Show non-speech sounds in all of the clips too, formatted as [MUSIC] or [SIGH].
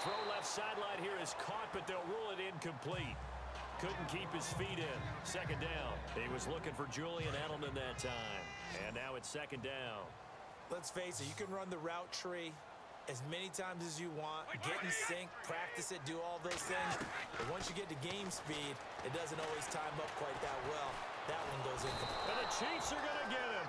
throw left sideline here is caught, but they'll rule it incomplete. Couldn't keep his feet in. Second down. He was looking for Julian Edelman that time. And now it's second down. Let's face it, you can run the route tree as many times as you want, get in sync, practice it, do all those things. But once you get to game speed, it doesn't always time up quite that well. That one goes in. And the Chiefs are going to get him.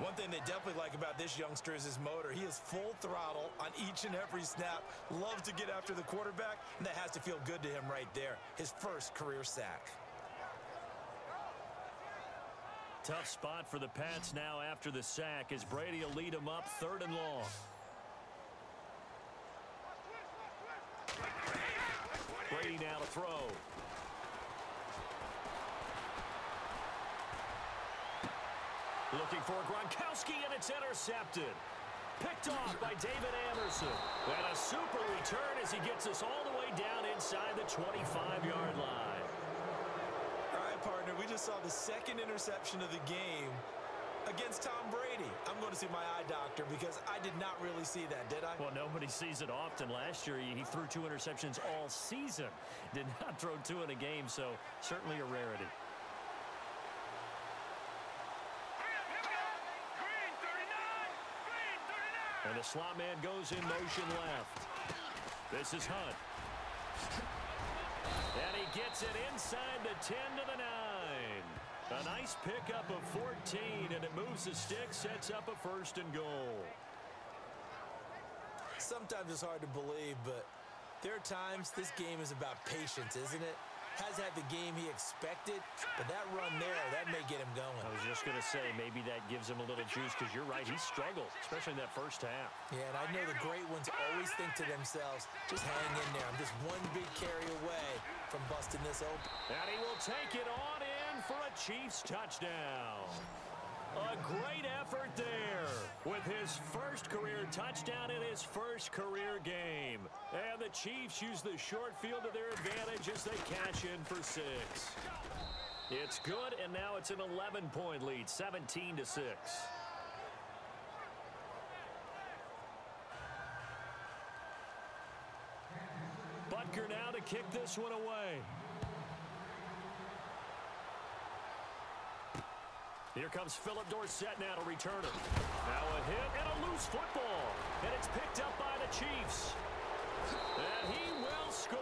One thing they definitely like about this youngster is his motor. He is full throttle on each and every snap. Loves to get after the quarterback, and that has to feel good to him right there. His first career sack. Tough spot for the Pats now after the sack as Brady will lead them up third and long. Brady now to throw. Looking for Gronkowski, and it's intercepted. Picked off by David Amerson. And a super return as he gets us all the way down inside the 25-yard line. All right, partner, we just saw the second interception of the game against Tom Brady. I'm going to see my eye doctor because I did not really see that, did I? Well, nobody sees it often. Last year, he threw two interceptions all season. [LAUGHS] Did not throw two in a game, so certainly a rarity. And the slot man goes in motion left. This is Hunt. And he gets it inside the 10 to the 9. A nice pickup of 14, and it moves the stick, sets up a first and goal. Sometimes it's hard to believe, but there are times this game is about patience, isn't it? Has had the game he expected, but that run there, that may get him going. I was just going to say, maybe that gives him a little juice because you're right, he struggled, especially in that first half. Yeah, and I know the great ones always think to themselves, just hang in there. I'm just one big carry away from busting this open. And he will take it on in for a Chiefs touchdown. A great effort there with his first career touchdown in his first career game. And the Chiefs use the short field to their advantage as they cash in for six. It's good, and now it's an 11-point lead, 17 to 6. Butker now to kick this one away. Here comes Phillip Dorsett now to return it. Now a hit and a loose football. And it's picked up by the Chiefs. And he will score.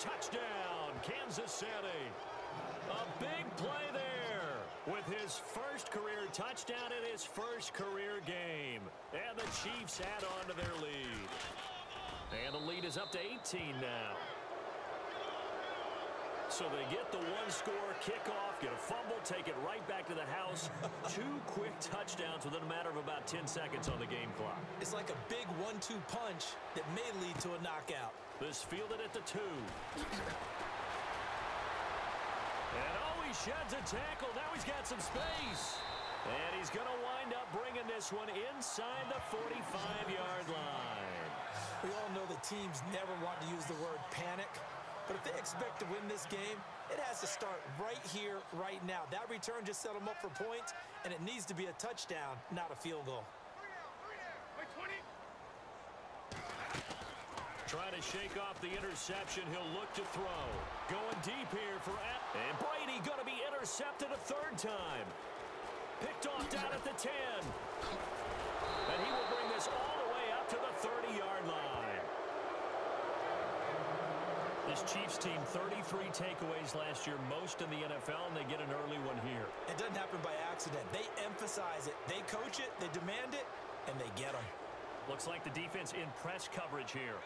Touchdown, Kansas City. A big play there with his first career touchdown in his first career game. And the Chiefs add on to their lead. And the lead is up to 18 now. So they get the one-score kickoff, get a fumble, take it right back to the house. [LAUGHS] Two quick touchdowns within a matter of about 10 seconds on the game clock. It's like a big one-two punch that may lead to a knockout. This fielded at the two. And oh, he sheds a tackle. Now he's got some space. And he's going to wind up bringing this one inside the 45-yard line. We all know the teams never want to use the word panic. But if they expect to win this game, it has to start right here, right now. That return just set them up for points, and it needs to be a touchdown, not a field goal. Trying to shake off the interception. He'll look to throw. Going deep here for... And Brady going to be intercepted a third time. Picked off down at the 10. And he will bring this all the way up to the 30-yard line. This Chiefs team, 33 takeaways last year, most in the NFL, and they get an early one here. It doesn't happen by accident. They emphasize it. They coach it, they demand it, and they get them. Looks like the defense in press coverage here.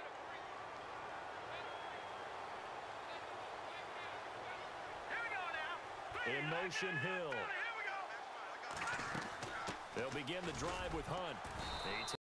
In motion, Hill. They'll begin the drive with Hunt.